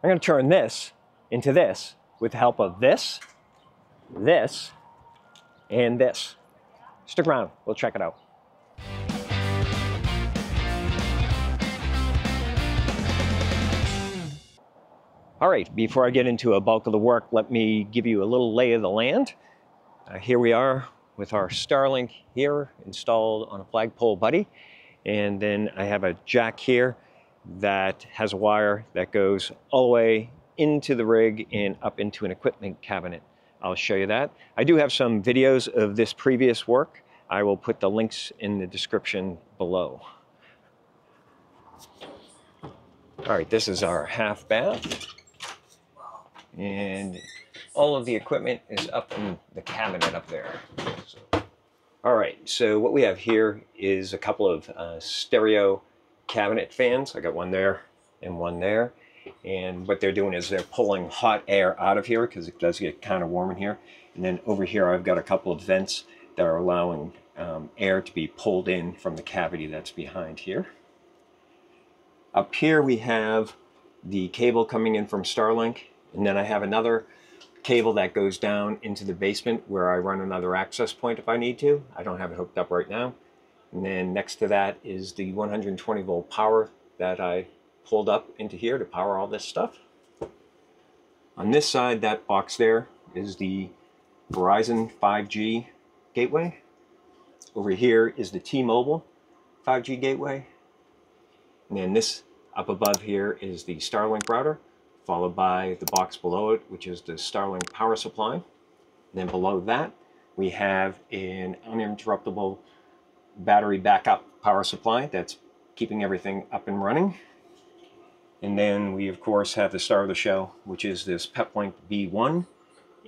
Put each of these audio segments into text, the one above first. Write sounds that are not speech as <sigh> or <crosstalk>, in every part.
I'm going to turn this into this with the help of this, this, and this. Stick around, we'll check it out. All right, before I get into a bulk of the work, let me give you a little lay of the land. Uh, here we are with our Starlink here installed on a flagpole buddy. And then I have a jack here that has a wire that goes all the way into the rig and up into an equipment cabinet. I'll show you that. I do have some videos of this previous work. I will put the links in the description below. All right, this is our half bath and all of the equipment is up in the cabinet up there. All right, so what we have here is a couple of uh, stereo cabinet fans. I got one there and one there. And what they're doing is they're pulling hot air out of here because it does get kind of warm in here. And then over here I've got a couple of vents that are allowing um, air to be pulled in from the cavity that's behind here. Up here we have the cable coming in from Starlink and then I have another cable that goes down into the basement where I run another access point if I need to. I don't have it hooked up right now. And then next to that is the 120 volt power that I pulled up into here to power all this stuff. On this side, that box there is the Verizon 5G gateway. Over here is the T-Mobile 5G gateway. And then this up above here is the Starlink router followed by the box below it, which is the Starlink power supply. And then below that, we have an uninterruptible battery backup power supply that's keeping everything up and running. And then we, of course, have the star of the show, which is this Peplink B-One.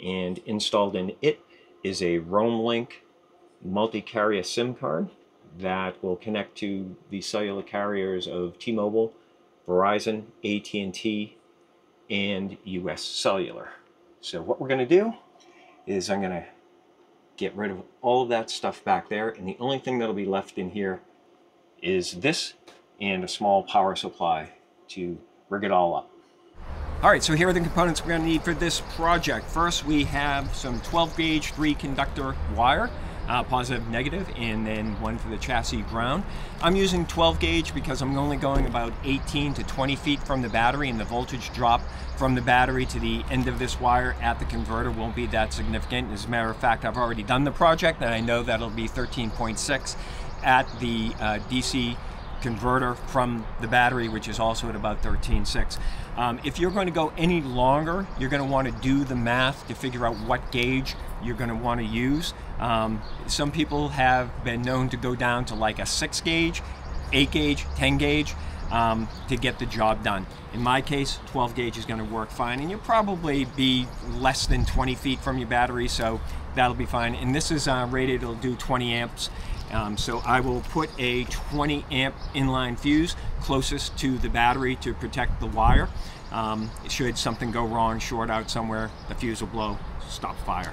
And installed in it is a RoamLink multi-carrier SIM card that will connect to the cellular carriers of T-Mobile, Verizon, AT&T, and US Cellular. So what we're going to do is I'm going to get rid of all of that stuff back there and the only thing that'll be left in here is this and a small power supply to rig it all up. All right, so here are the components we're to need for this project. First, we have some 12 gauge three conductor wire uh, positive, negative, and then one for the chassis ground. I'm using 12 gauge because I'm only going about 18 to 20 feet from the battery and the voltage drop from the battery to the end of this wire at the converter won't be that significant. As a matter of fact, I've already done the project and I know that it'll be 13.6 at the uh, DC converter from the battery, which is also at about 13.6. Um, if you're going to go any longer, you're going to want to do the math to figure out what gauge you're going to want to use. Um, some people have been known to go down to like a 6 gauge, 8 gauge, 10 gauge um, to get the job done. In my case, 12 gauge is going to work fine, and you'll probably be less than 20 feet from your battery, so that'll be fine. And this is uh, rated, it'll do 20 amps. Um, so I will put a 20 amp inline fuse closest to the battery to protect the wire. Um, should something go wrong, short out somewhere, the fuse will blow, stop fire.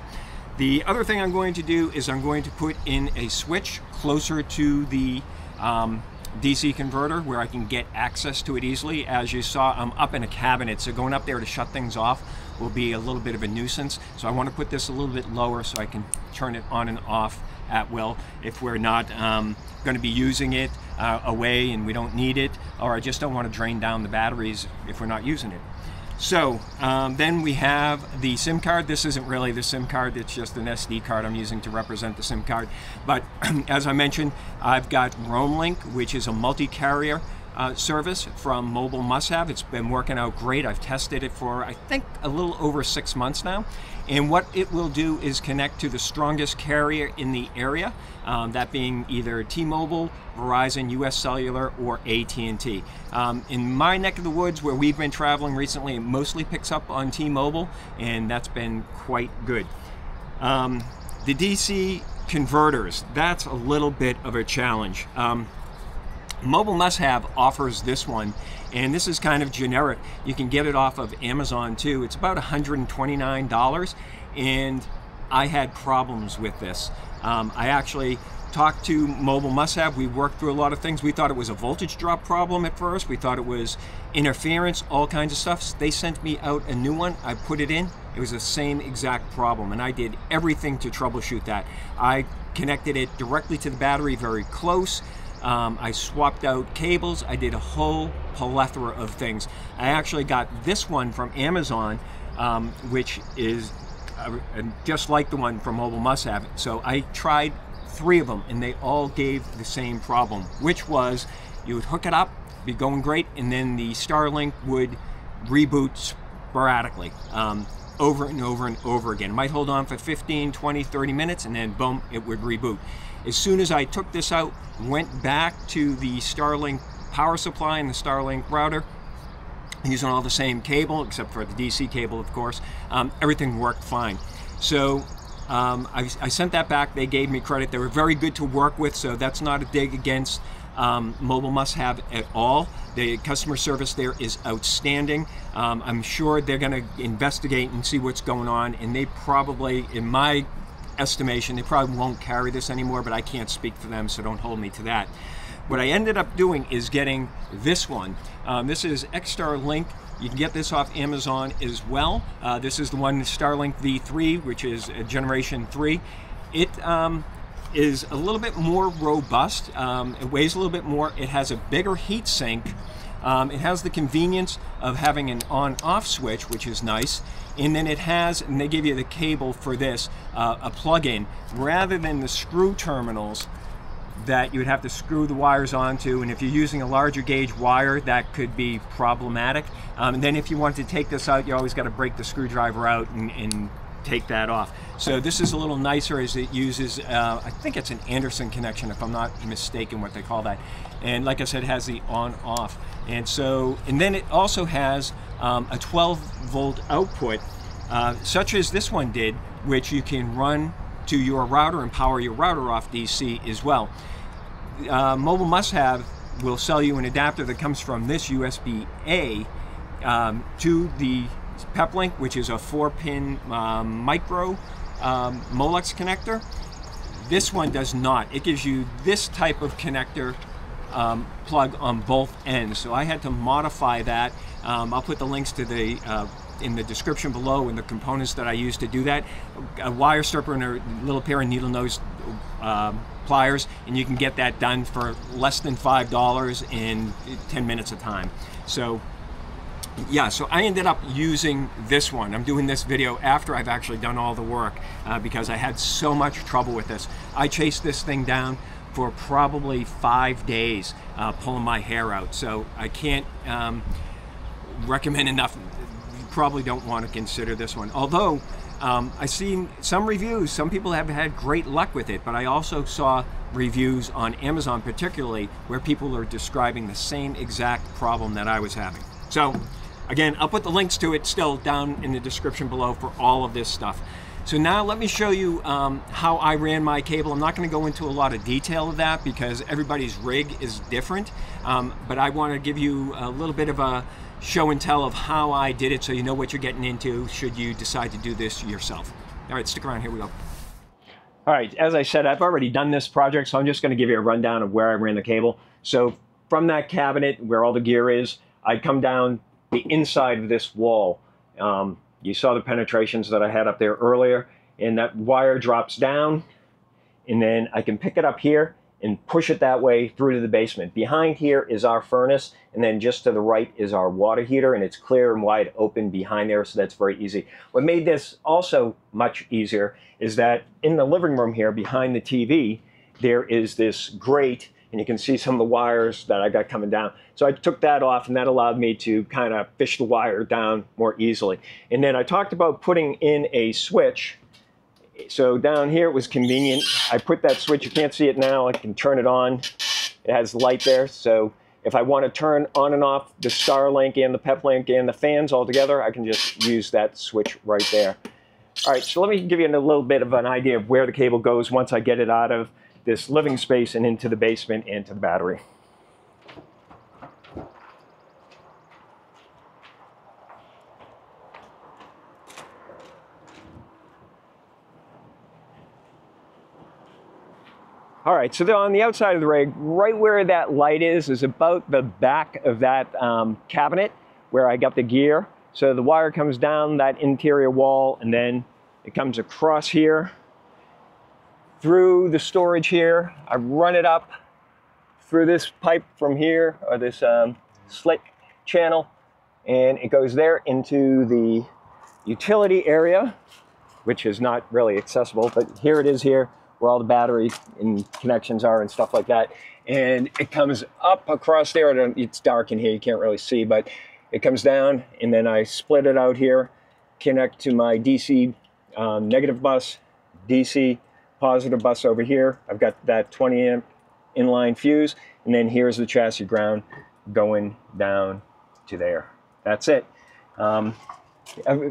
The other thing I'm going to do is I'm going to put in a switch closer to the um, DC converter where I can get access to it easily. As you saw, I'm up in a cabinet, so going up there to shut things off will be a little bit of a nuisance. So I want to put this a little bit lower so I can turn it on and off at will if we're not um, going to be using it uh, away and we don't need it, or I just don't want to drain down the batteries if we're not using it. So um, then we have the SIM card. This isn't really the SIM card, it's just an SD card I'm using to represent the SIM card. But <clears throat> as I mentioned, I've got RoamLink, which is a multi-carrier uh, service from Mobile Must Have. It's been working out great. I've tested it for, I think, a little over six months now. And what it will do is connect to the strongest carrier in the area, um, that being either T-Mobile, Verizon, US Cellular, or AT&T. Um, in my neck of the woods, where we've been traveling recently, it mostly picks up on T-Mobile, and that's been quite good. Um, the DC converters, that's a little bit of a challenge. Um, Mobile Must Have offers this one, and this is kind of generic. You can get it off of Amazon too. It's about $129, and I had problems with this. Um, I actually talked to Mobile Must Have. We worked through a lot of things. We thought it was a voltage drop problem at first. We thought it was interference, all kinds of stuff. They sent me out a new one. I put it in. It was the same exact problem, and I did everything to troubleshoot that. I connected it directly to the battery very close. Um, I swapped out cables. I did a whole plethora of things. I actually got this one from Amazon, um, which is uh, just like the one from Mobile Must Have. So I tried three of them and they all gave the same problem, which was you would hook it up, be going great, and then the Starlink would reboot sporadically. Um, over and over and over again. It might hold on for 15, 20, 30 minutes and then boom, it would reboot. As soon as I took this out, went back to the Starlink power supply and the Starlink router, using all the same cable, except for the DC cable, of course, um, everything worked fine. So um, I, I, sent that back. They gave me credit. They were very good to work with, so that's not a dig against um, Mobile Must Have at all. The customer service there is outstanding. Um, I'm sure they're going to investigate and see what's going on, and they probably, in my estimation, they probably won't carry this anymore, but I can't speak for them, so don't hold me to that. What I ended up doing is getting this one. Um, this is Exstar Link. You can get this off Amazon as well. Uh, this is the one Starlink V3, which is generation 3. It um, is a little bit more robust. Um, it weighs a little bit more. It has a bigger heat sink. Um, it has the convenience of having an on-off switch, which is nice. And then it has, and they give you the cable for this, uh, a plug-in. Rather than the screw terminals, that you would have to screw the wires onto and if you're using a larger gauge wire that could be problematic um, and then if you want to take this out you always got to break the screwdriver out and, and, take that off. So this is a little nicer as it uses uh, I think it's an Anderson connection if I'm not mistaken what they call that. And like I said has the on off. And so and then it also has um, a 12 volt output uh, such as this one did which you can run to your router and power your router off DC as well. Uh, Mobile Must Have will sell you an adapter that comes from this USB-A um, to the Peplink, which is a four-pin um, micro um, Molex connector. This one does not. It gives you this type of connector um, plug on both ends. So I had to modify that. Um, I'll put the links to the uh, in the description below and the components that I use to do that. A wire stripper and a little pair of needle nose uh, pliers, and you can get that done for less than five dollars in 10 minutes of time. So yeah, so I ended up using this one. I'm doing this video after I've actually done all the work uh, because I had so much trouble with this. I chased this thing down for probably five days uh, pulling my hair out. So I can't um, recommend enough You probably don't want to consider this one. Although um, I've seen some reviews, some people have had great luck with it, but I also saw reviews on Amazon particularly where people are describing the same exact problem that I was having. So again, I'll put the links to it still down in the description below for all of this stuff. So now let me show you um, how I ran my cable. I'm not going to go into a lot of detail of that because everybody's rig is different, um, but I want to give you a little bit of a show and tell of how I did it so you know what you're getting into should you decide to do this yourself. All right, stick around, here we go. All right, as I said, I've already done this project, so I'm just gonna give you a rundown of where I ran the cable. So from that cabinet where all the gear is, I'd come down the inside of this wall. Um, you saw the penetrations that I had up there earlier, and that wire drops down, and then I can pick it up here and push it that way through to the basement. Behind here is our furnace, and then just to the right is our water heater, and it's clear and wide open behind there, so that's very easy. What made this also much easier is that in the living room here, behind the TV, there is this grate, and you can see some of the wires that I got coming down. So I took that off, and that allowed me to kind of fish the wire down more easily. And then I talked about putting in a switch so down here it was convenient. I put that switch, you can't see it now, I can turn it on. It has light there, so if I want to turn on and off the Starlink and the Peplink and the fans all together, I can just use that switch right there. All right, so let me give you a little bit of an idea of where the cable goes once I get it out of this living space and into the basement and to the battery. All right, so on the outside of the rig, right where that light is, is about the back of that um, cabinet where I got the gear. So the wire comes down that interior wall and then it comes across here through the storage here. I run it up through this pipe from here or this um, slit channel and it goes there into the utility area which is not really accessible but here it is here where all the battery and connections are and stuff like that and it comes up across there it's dark in here you can't really see but it comes down and then I split it out here connect to my DC um, negative bus DC positive bus over here I've got that 20 amp inline fuse and then here's the chassis ground going down to there that's it. Um,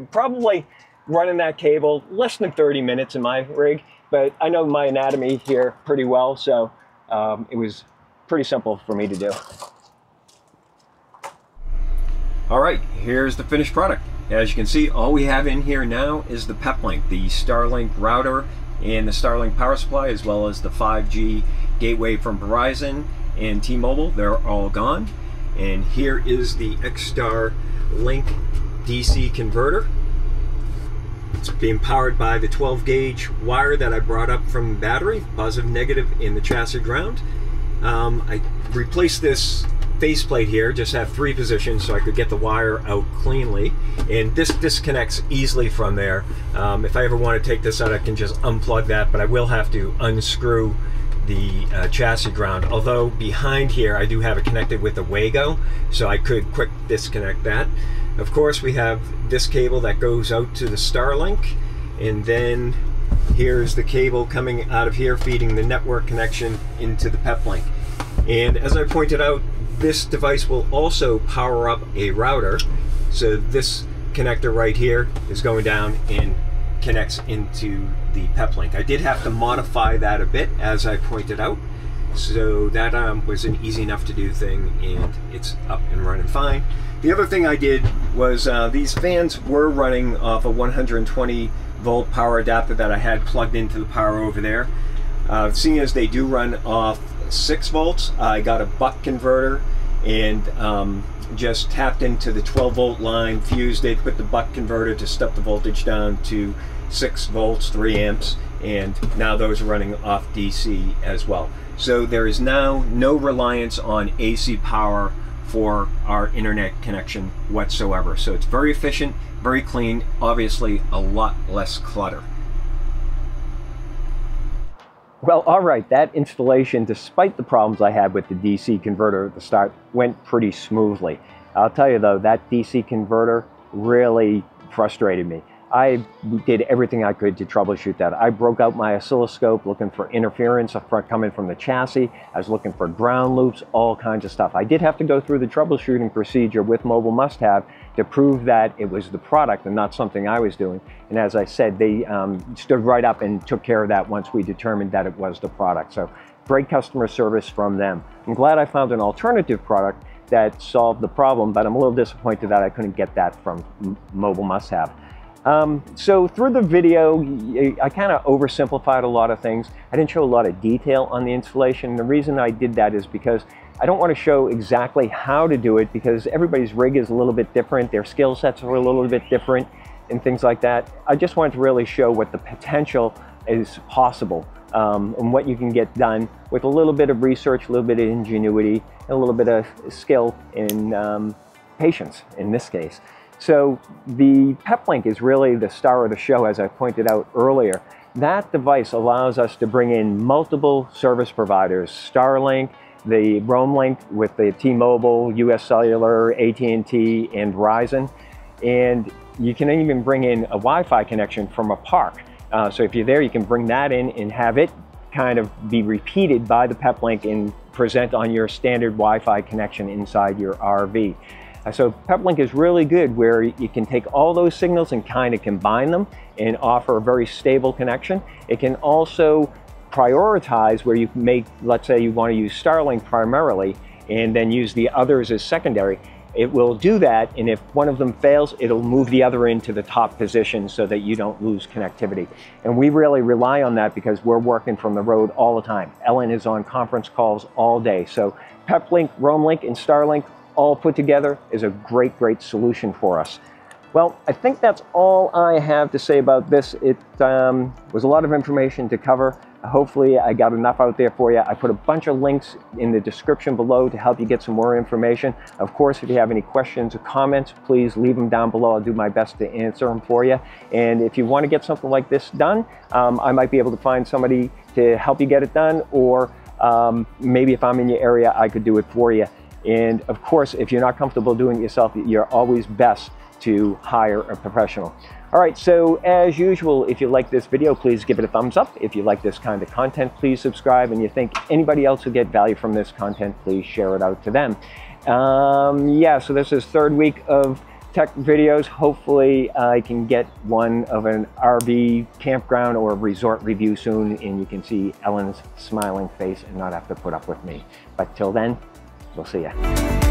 probably running that cable less than 30 minutes in my rig, but I know my anatomy here pretty well, so um, it was pretty simple for me to do. All right, here's the finished product. As you can see, all we have in here now is the Peplink, the Starlink router and the Starlink power supply, as well as the 5G gateway from Verizon and T-Mobile. They're all gone. And here is the X-Star Link DC converter. It's being powered by the 12 gauge wire that I brought up from the battery, positive, negative in the chassis ground. Um, I replaced this faceplate here, just have three positions so I could get the wire out cleanly. And this disconnects easily from there. Um, if I ever want to take this out, I can just unplug that, but I will have to unscrew the uh, chassis ground. Although behind here I do have it connected with a Wago, so I could quick disconnect that. Of course we have this cable that goes out to the Starlink, and then here's the cable coming out of here feeding the network connection into the Peplink. And as I pointed out, this device will also power up a router. So this connector right here is going down and connects into the Peplink. I did have to modify that a bit, as I pointed out. So that um, was an easy enough to do thing, and it's up and running fine. The other thing I did was uh, these fans were running off a 120 volt power adapter that I had plugged into the power over there. Uh, seeing as they do run off 6 volts, I got a buck converter and um, just tapped into the 12 volt line, fused it, put the buck converter to step the voltage down to 6 volts, 3 amps, and now those are running off DC as well. So there is now no reliance on AC power for our internet connection whatsoever. So it's very efficient, very clean, obviously a lot less clutter. Well, all right, that installation, despite the problems I had with the DC converter at the start, went pretty smoothly. I'll tell you though, that DC converter really frustrated me. I did everything I could to troubleshoot that. I broke out my oscilloscope looking for interference coming from the chassis. I was looking for ground loops, all kinds of stuff. I did have to go through the troubleshooting procedure with Mobile Must Have to prove that it was the product and not something I was doing. And as I said, they um, stood right up and took care of that once we determined that it was the product. So great customer service from them. I'm glad I found an alternative product that solved the problem, but I'm a little disappointed that I couldn't get that from Mobile Must Have. Um, so through the video, I kind of oversimplified a lot of things. I didn't show a lot of detail on the installation. The reason I did that is because I don't want to show exactly how to do it because everybody's rig is a little bit different. Their skill sets are a little bit different and things like that. I just wanted to really show what the potential is possible um, and what you can get done with a little bit of research, a little bit of ingenuity, and a little bit of skill and um, patience in this case. So the Peplink is really the star of the show, as I pointed out earlier. That device allows us to bring in multiple service providers, Starlink, the RoamLink with the T-Mobile, US Cellular, AT&T, and Verizon. And you can even bring in a Wi-Fi connection from a park. Uh, so if you're there, you can bring that in and have it kind of be repeated by the Peplink and present on your standard Wi-Fi connection inside your RV. Uh, so Peplink is really good where you can take all those signals and kind of combine them and offer a very stable connection. It can also prioritize where you make, let's say you want to use Starlink primarily and then use the others as secondary. it will do that. And if one of them fails, it'll move the other into the top position so that you don't lose connectivity. And we really rely on that because we're working from the road all the time. Ellen is on conference calls all day. So Peplink, RoamLink, and Starlink all put together is a great, great solution for us. Well, I think that's all I have to say about this. It um, was a lot of information to cover. Hopefully I got enough out there for you. I put a bunch of links in the description below to help you get some more information. Of course, if you have any questions or comments, please leave them down below. I'll do my best to answer them for you. And if you want to get something like this done, um, I might be able to find somebody to help you get it done, or um, maybe if I'm in your area, I could do it for you. And of course, if you're not comfortable doing it yourself, you're always best to hire a professional. All right, so as usual, if you like this video, please give it a thumbs up. If you like this kind of content, please subscribe. And you think anybody else will get value from this content, please share it out to them. Um, yeah, so this is third week of tech videos. Hopefully I can get one of an RV campground or resort review soon and you can see Ellen's smiling face and not have to put up with me. But till then, we'll see ya.